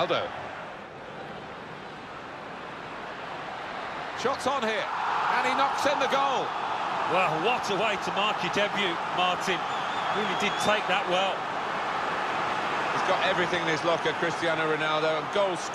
Ronaldo. Shots on here, and he knocks in the goal. Well, what a way to mark your debut, Martin. Really did take that well. He's got everything in his locker, Cristiano Ronaldo, and goals.